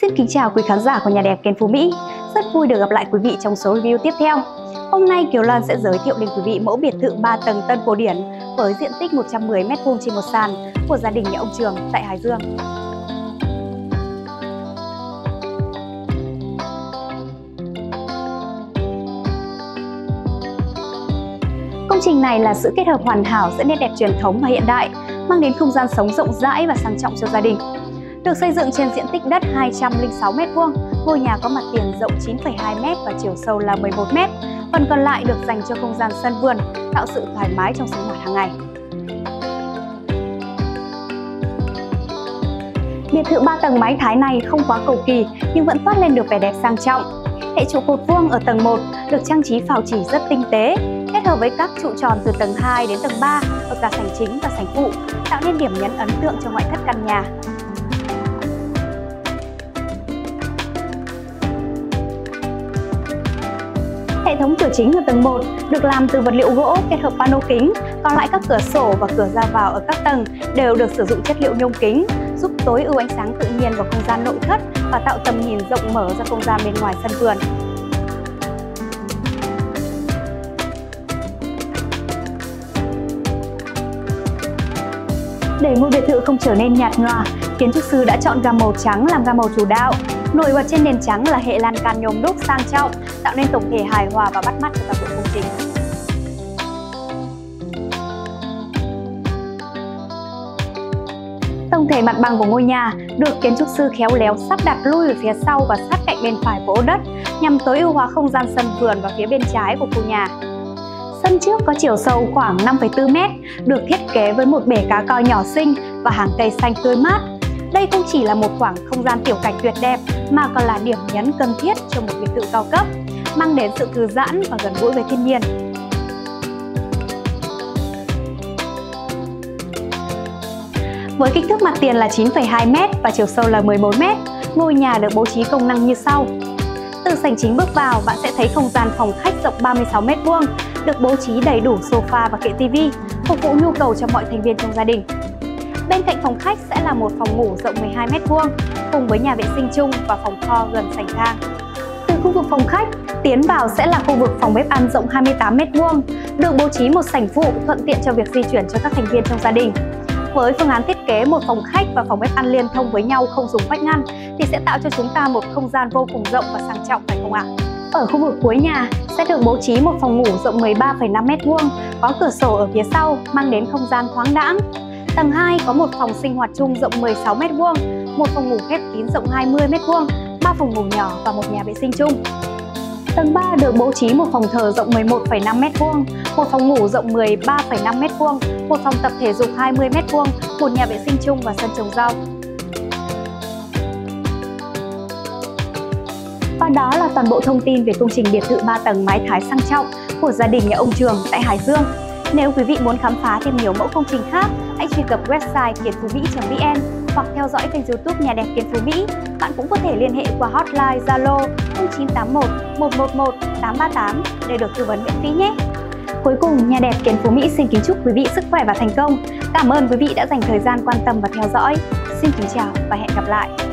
Xin kính chào quý khán giả của nhà đẹp Ken Phú Mỹ. Rất vui được gặp lại quý vị trong số review tiếp theo. Hôm nay Kiều Loan sẽ giới thiệu đến quý vị mẫu biệt thự 3 tầng Tân Cổ Điển với diện tích 110 m2 trên một sàn của gia đình nhà ông Trường tại Hải Dương. Công trình này là sự kết hợp hoàn hảo giữa nét đẹp truyền thống và hiện đại, mang đến không gian sống rộng rãi và sang trọng cho gia đình. Được xây dựng trên diện tích đất 206 m2, ngôi nhà có mặt tiền rộng 9,2 m và chiều sâu là 11 m. Phần còn lại được dành cho không gian sân vườn, tạo sự thoải mái trong sinh hoạt hàng ngày. Biệt thự 3 tầng mái Thái này không quá cầu kỳ nhưng vẫn toát lên được vẻ đẹp sang trọng. Hệ trụ cột vuông ở tầng 1 được trang trí phào chỉ rất tinh tế, kết hợp với các trụ tròn từ tầng 2 đến tầng 3 ở cả sảnh chính và sảnh phụ, tạo nên điểm nhấn ấn tượng cho ngoại thất căn nhà. Hệ thống cửa chính ở tầng 1 được làm từ vật liệu gỗ kết hợp pano kính, còn lại các cửa sổ và cửa ra vào ở các tầng đều được sử dụng chất liệu nhôm kính, giúp tối ưu ánh sáng tự nhiên vào không gian nội thất và tạo tầm nhìn rộng mở ra không gian bên ngoài sân vườn. Để ngôi biệt thự không trở nên nhạt nhòa, kiến trúc sư đã chọn gam màu trắng làm gam màu chủ đạo. Nổi bật trên nền trắng là hệ lan can nhôm đúc sang trọng, tạo nên tổng thể hài hòa và bắt mắt cho toàn bộ công trình. Tổng thể mặt bằng của ngôi nhà được kiến trúc sư khéo léo sắp đặt lui về phía sau và sát cạnh bên phải của ô đất nhằm tối ưu hóa không gian sân vườn và phía bên trái của khu nhà. Sân trước có chiều sâu khoảng 5,4 m, được thiết kế với một bể cá coi nhỏ xinh và hàng cây xanh tươi mát. Đây không chỉ là một khoảng không gian tiểu cảnh tuyệt đẹp mà còn là điểm nhấn cần thiết cho một biệt thự cao cấp, mang đến sự thư giãn và gần gũi với thiên nhiên. Với kích thước mặt tiền là 9,2m và chiều sâu là 11m, ngôi nhà được bố trí công năng như sau. Từ sảnh chính bước vào, bạn sẽ thấy không gian phòng khách rộng 36m2, được bố trí đầy đủ sofa và kệ tivi, phục vụ nhu cầu cho mọi thành viên trong gia đình. Bên cạnh phòng khách sẽ là một phòng ngủ rộng 12m2 cùng với nhà vệ sinh chung và phòng kho gần sảnh thang. Từ khu vực phòng khách, tiến vào sẽ là khu vực phòng bếp ăn rộng 28m2, được bố trí một sảnh phụ thuận tiện cho việc di chuyển cho các thành viên trong gia đình. Với phương án thiết kế một phòng khách và phòng bếp ăn liên thông với nhau không dùng vách ngăn thì sẽ tạo cho chúng ta một không gian vô cùng rộng và sang trọng phải không ạ? Ở khu vực cuối nhà sẽ được bố trí một phòng ngủ rộng 13,5 m2, có cửa sổ ở phía sau mang đến không gian thoáng đãng. Tầng 2 có một phòng sinh hoạt chung rộng 16 m2, một phòng ngủ khép kín rộng 20 m2, ba phòng ngủ nhỏ và một nhà vệ sinh chung. Tầng 3 được bố trí một phòng thờ rộng 11,5 m2, một phòng ngủ rộng 13,5 m2, một phòng tập thể dục 20 m2, một nhà vệ sinh chung và sân trồng rau. Và đó là toàn bộ thông tin về công trình biệt thự 3 tầng mái Thái sang trọng của gia đình nhà ông Trường tại Hải Dương. Nếu quý vị muốn khám phá thêm nhiều mẫu công trình khác, hãy truy cập website kiệt phú mỹ.vn hoặc theo dõi kênh youtube Nhà đẹp Kiệt Phú Mỹ. Bạn cũng có thể liên hệ qua hotline Zalo 0981 111 838 để được tư vấn miễn phí nhé. Cuối cùng, Nhà đẹp Kiến Phú Mỹ xin kính chúc quý vị sức khỏe và thành công. Cảm ơn quý vị đã dành thời gian quan tâm và theo dõi. Xin kính chào và hẹn gặp lại.